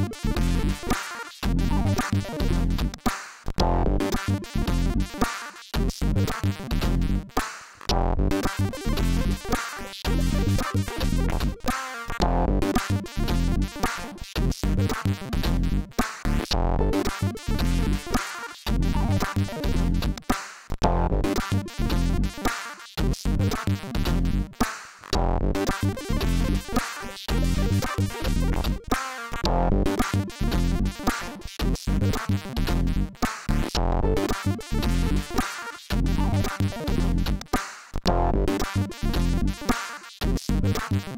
Bye. you